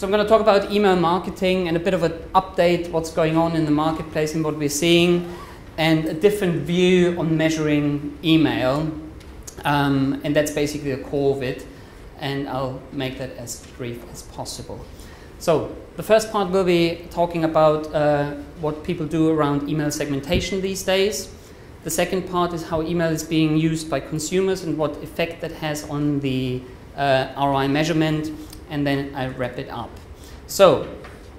So I'm going to talk about email marketing and a bit of an update, what's going on in the marketplace and what we're seeing, and a different view on measuring email. Um, and that's basically the core of it. And I'll make that as brief as possible. So the first part will be talking about uh, what people do around email segmentation these days. The second part is how email is being used by consumers and what effect that has on the uh, ROI measurement and then I wrap it up. So,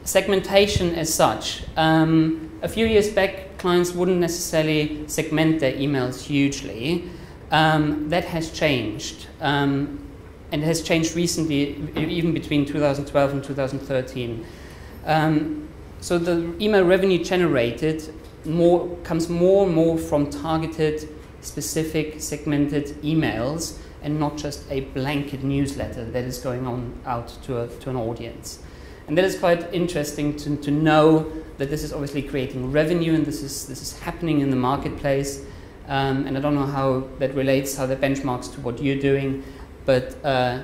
segmentation as such. Um, a few years back, clients wouldn't necessarily segment their emails hugely. Um, that has changed. Um, and has changed recently, even between 2012 and 2013. Um, so the email revenue generated more comes more and more from targeted, specific, segmented emails and not just a blanket newsletter that is going on out to, a, to an audience. And that is quite interesting to, to know that this is obviously creating revenue and this is, this is happening in the marketplace. Um, and I don't know how that relates, how that benchmarks to what you're doing, but uh,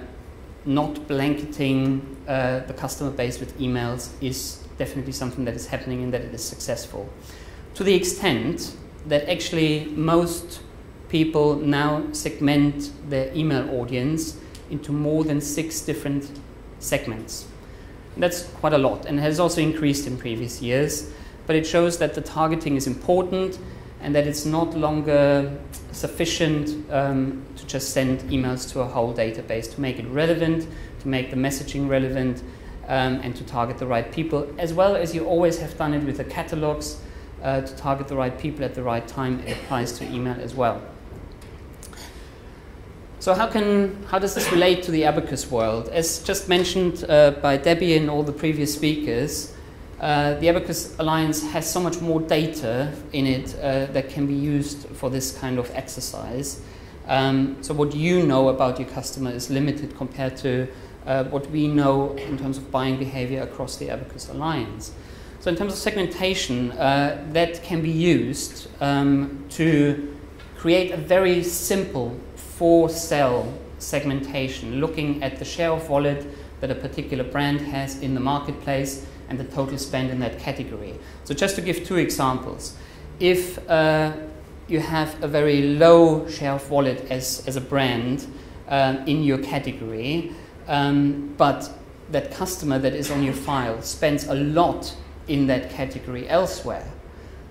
not blanketing uh, the customer base with emails is definitely something that is happening and that it is successful. To the extent that actually most people now segment their email audience into more than six different segments. That's quite a lot and has also increased in previous years, but it shows that the targeting is important and that it's not longer sufficient um, to just send emails to a whole database to make it relevant, to make the messaging relevant, um, and to target the right people, as well as you always have done it with the catalogs uh, to target the right people at the right time. It applies to email as well. So how, can, how does this relate to the Abacus world? As just mentioned uh, by Debbie and all the previous speakers, uh, the Abacus Alliance has so much more data in it uh, that can be used for this kind of exercise. Um, so what you know about your customer is limited compared to uh, what we know in terms of buying behavior across the Abacus Alliance. So in terms of segmentation, uh, that can be used um, to create a very simple four cell segmentation, looking at the share of wallet that a particular brand has in the marketplace and the total spend in that category. So just to give two examples, if uh, you have a very low share of wallet as, as a brand um, in your category, um, but that customer that is on your file spends a lot in that category elsewhere,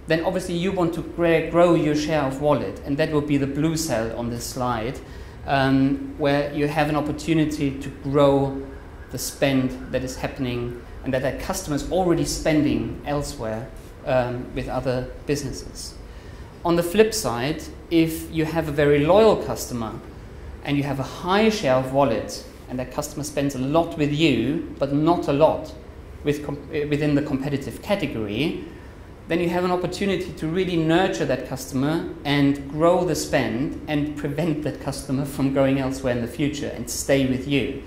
then obviously you want to grow your share of wallet, and that will be the blue cell on this slide, um, where you have an opportunity to grow the spend that is happening and that that customer is already spending elsewhere um, with other businesses. On the flip side, if you have a very loyal customer and you have a high share of wallet and that customer spends a lot with you but not a lot with within the competitive category, then you have an opportunity to really nurture that customer and grow the spend and prevent that customer from going elsewhere in the future and stay with you.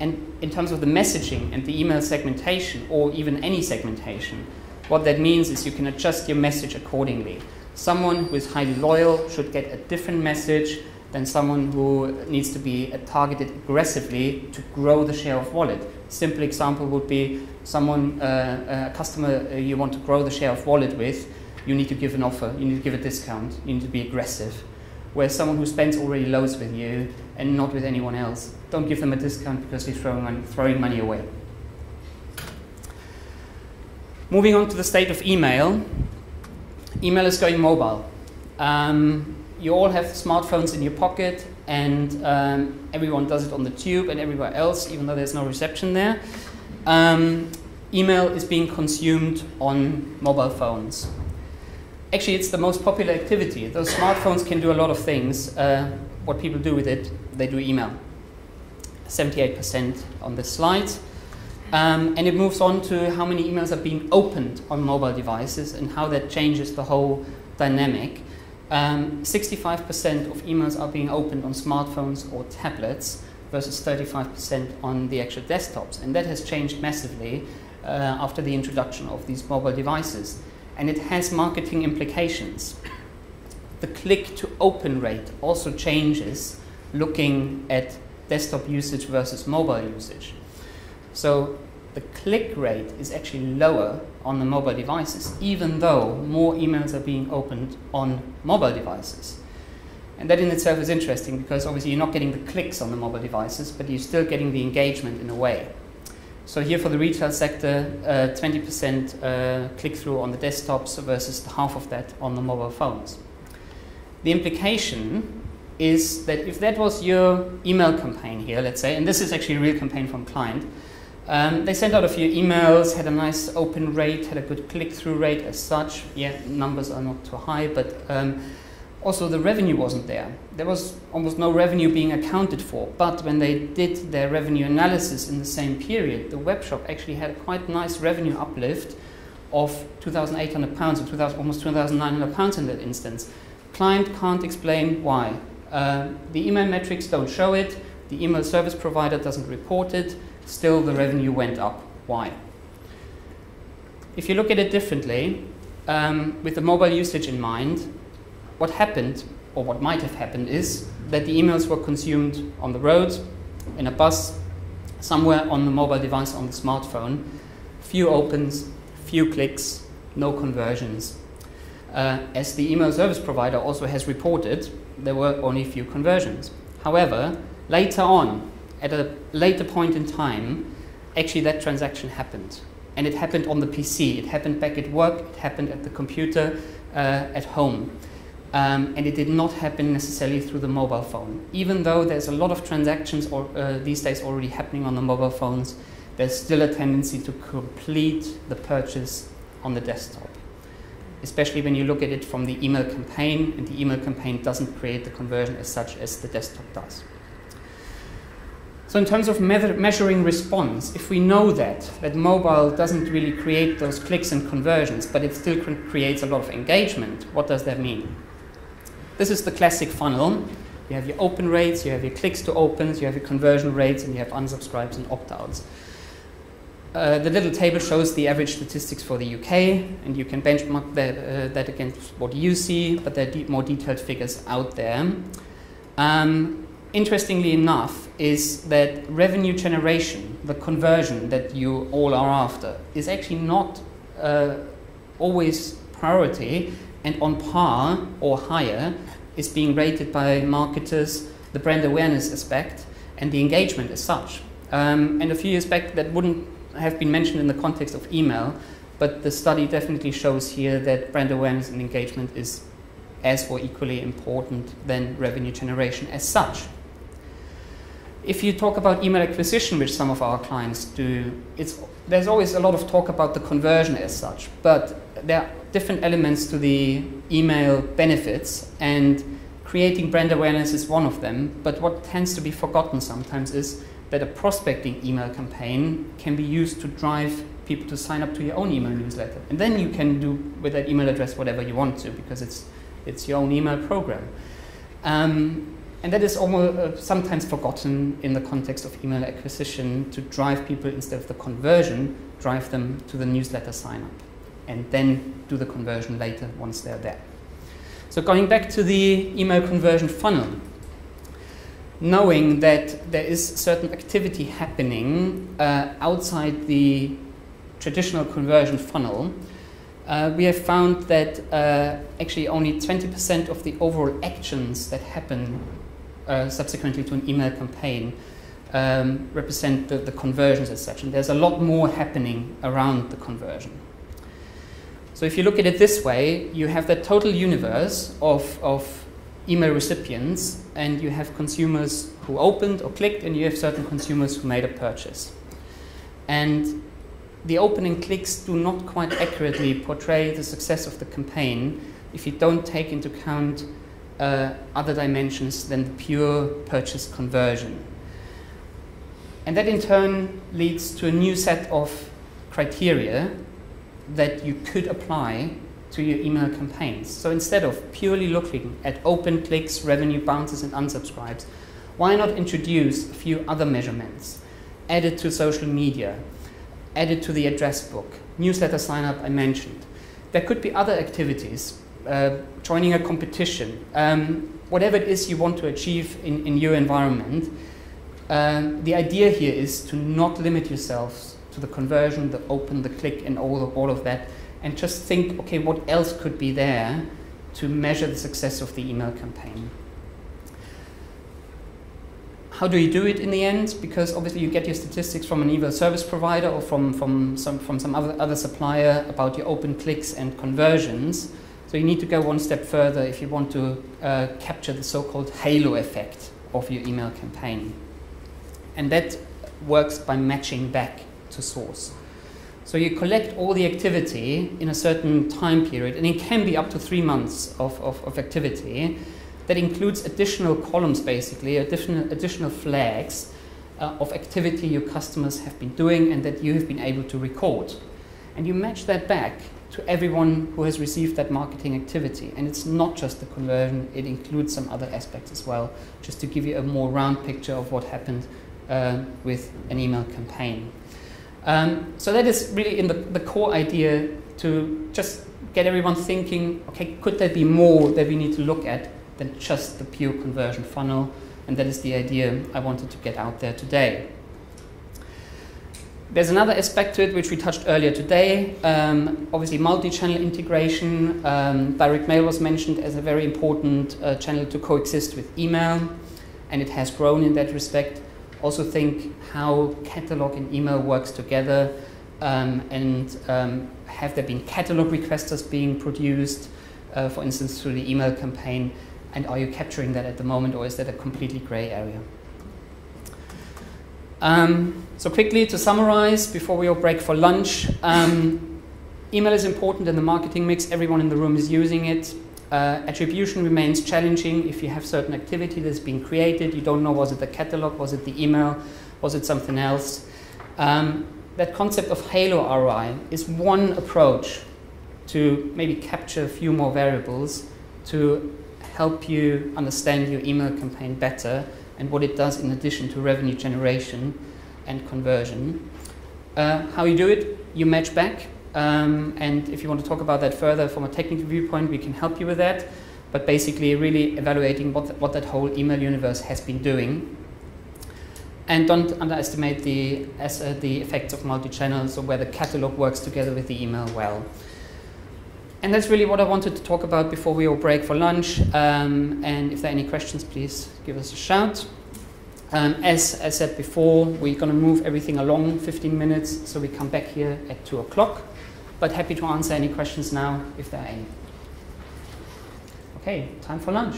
And in terms of the messaging and the email segmentation, or even any segmentation, what that means is you can adjust your message accordingly. Someone who is highly loyal should get a different message than someone who needs to be targeted aggressively to grow the share of wallet. Simple example would be someone, uh, a customer uh, you want to grow the share of wallet with, you need to give an offer, you need to give a discount, you need to be aggressive. Whereas someone who spends already loads with you and not with anyone else, don't give them a discount because they're throwing money, throwing money away. Moving on to the state of email. Email is going mobile. Um, you all have smartphones in your pocket, and um, everyone does it on the tube and everywhere else, even though there's no reception there. Um, email is being consumed on mobile phones. Actually, it's the most popular activity. Those smartphones can do a lot of things. Uh, what people do with it, they do email. 78% on this slide. Um, and it moves on to how many emails are being opened on mobile devices and how that changes the whole dynamic. 65% um, of emails are being opened on smartphones or tablets versus 35% on the actual desktops. And that has changed massively uh, after the introduction of these mobile devices. And it has marketing implications. The click to open rate also changes looking at desktop usage versus mobile usage. So the click rate is actually lower on the mobile devices, even though more emails are being opened on mobile devices. And that in itself is interesting because obviously you're not getting the clicks on the mobile devices, but you're still getting the engagement in a way. So here for the retail sector, 20% uh, uh, click-through on the desktops versus half of that on the mobile phones. The implication is that if that was your email campaign here, let's say, and this is actually a real campaign from client, um, they sent out a few emails, had a nice open rate, had a good click-through rate as such. Yeah, numbers are not too high, but um, also the revenue wasn't there. There was almost no revenue being accounted for. But when they did their revenue analysis in the same period, the web shop actually had a quite nice revenue uplift of 2,800 pounds or 2000, almost 2,900 pounds in that instance. Client can't explain why. Uh, the email metrics don't show it. The email service provider doesn't report it still the revenue went up. Why? If you look at it differently, um, with the mobile usage in mind, what happened, or what might have happened, is that the emails were consumed on the road, in a bus, somewhere on the mobile device on the smartphone. Few opens, few clicks, no conversions. Uh, as the email service provider also has reported, there were only few conversions. However, later on, at a later point in time, actually that transaction happened. And it happened on the PC, it happened back at work, it happened at the computer uh, at home. Um, and it did not happen necessarily through the mobile phone. Even though there's a lot of transactions or, uh, these days already happening on the mobile phones, there's still a tendency to complete the purchase on the desktop. Especially when you look at it from the email campaign, and the email campaign doesn't create the conversion as such as the desktop does. So in terms of measuring response, if we know that, that mobile doesn't really create those clicks and conversions, but it still creates a lot of engagement, what does that mean? This is the classic funnel. You have your open rates, you have your clicks to opens, you have your conversion rates, and you have unsubscribes and opt-outs. Uh, the little table shows the average statistics for the UK, and you can benchmark that, uh, that against what you see, but there are more detailed figures out there. Um, interestingly enough, is that revenue generation, the conversion that you all are after, is actually not uh, always priority and on par or higher is being rated by marketers the brand awareness aspect and the engagement as such. Um, and a few years back, that wouldn't have been mentioned in the context of email, but the study definitely shows here that brand awareness and engagement is as or equally important than revenue generation as such if you talk about email acquisition, which some of our clients do, there's always a lot of talk about the conversion as such, but there are different elements to the email benefits, and creating brand awareness is one of them. But what tends to be forgotten sometimes is that a prospecting email campaign can be used to drive people to sign up to your own email newsletter. And then you can do with that email address whatever you want to because it's, it's your own email program. Um, and that is almost uh, sometimes forgotten in the context of email acquisition to drive people instead of the conversion, drive them to the newsletter sign up and then do the conversion later once they're there. So going back to the email conversion funnel, knowing that there is certain activity happening uh, outside the traditional conversion funnel, uh, we have found that uh, actually only 20% of the overall actions that happen uh, subsequently to an email campaign um, represent the, the conversions as such. And there's a lot more happening around the conversion. So if you look at it this way, you have the total universe of, of email recipients, and you have consumers who opened or clicked, and you have certain consumers who made a purchase. And the opening clicks do not quite accurately portray the success of the campaign if you don't take into account uh, other dimensions than the pure purchase conversion. And that in turn leads to a new set of criteria that you could apply to your email campaigns. So instead of purely looking at open clicks, revenue bounces, and unsubscribes, why not introduce a few other measurements? Added to social media, added to the address book, newsletter sign up I mentioned. There could be other activities uh, joining a competition, um, whatever it is you want to achieve in, in your environment, um, the idea here is to not limit yourselves to the conversion, the open, the click, and all of, all of that, and just think, okay, what else could be there to measure the success of the email campaign? How do you do it in the end? Because obviously you get your statistics from an email service provider or from, from some, from some other, other supplier about your open clicks and conversions. So you need to go one step further if you want to uh, capture the so-called halo effect of your email campaign. And that works by matching back to source. So you collect all the activity in a certain time period, and it can be up to three months of, of, of activity. That includes additional columns, basically, additional, additional flags uh, of activity your customers have been doing and that you have been able to record. And you match that back to everyone who has received that marketing activity. And it's not just the conversion, it includes some other aspects as well, just to give you a more round picture of what happened uh, with an email campaign. Um, so that is really in the, the core idea to just get everyone thinking, okay, could there be more that we need to look at than just the pure conversion funnel? And that is the idea I wanted to get out there today. There's another aspect to it which we touched earlier today. Um, obviously, multi-channel integration. Um, direct mail was mentioned as a very important uh, channel to coexist with email, and it has grown in that respect also think how catalog and email works together um, and um, have there been catalog requesters being produced, uh, for instance, through the email campaign, and are you capturing that at the moment or is that a completely gray area? Um, so quickly to summarize before we all break for lunch, um, email is important in the marketing mix. Everyone in the room is using it. Uh, attribution remains challenging if you have certain activity that's been created, you don't know was it the catalog, was it the email, was it something else. Um, that concept of halo ROI is one approach to maybe capture a few more variables to help you understand your email campaign better and what it does in addition to revenue generation and conversion. Uh, how you do it, you match back um, and if you want to talk about that further from a technical viewpoint, we can help you with that. But basically, really evaluating what, what that whole email universe has been doing. And don't underestimate the, as, uh, the effects of multi-channels or where the catalog works together with the email well. And that's really what I wanted to talk about before we all break for lunch. Um, and if there are any questions, please give us a shout. Um, as I said before, we're going to move everything along 15 minutes, so we come back here at 2 o'clock but happy to answer any questions now if there are any. Okay, time for lunch.